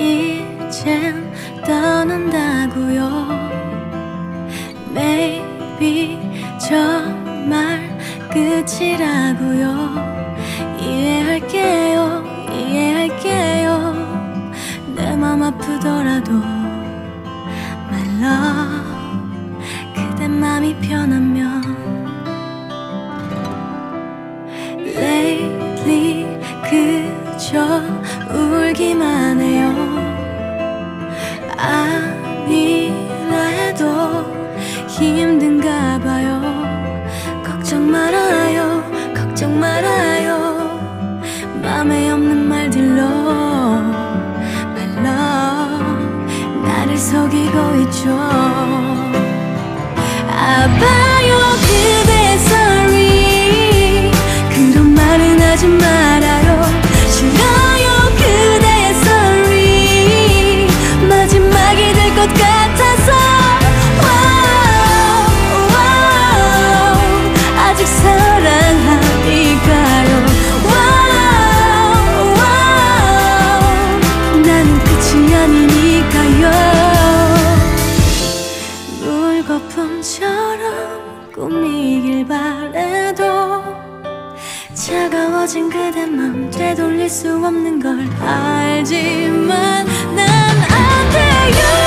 이젠 떠난다고요. Maybe 정말 끝이라고요. 이해할게요 이해할게요. 내 맘 아프더라도 My love 그대 맘이 편하면. Lately 그저 울기만 해 있죠 아봐요 그대 sorry. 그런 말은 하지 말아요. 싫어요 그대 sorry. 마지막이 될 것 같아 차가워진 그대 맘 되돌릴 수 없는 걸 알지만 난 안 돼요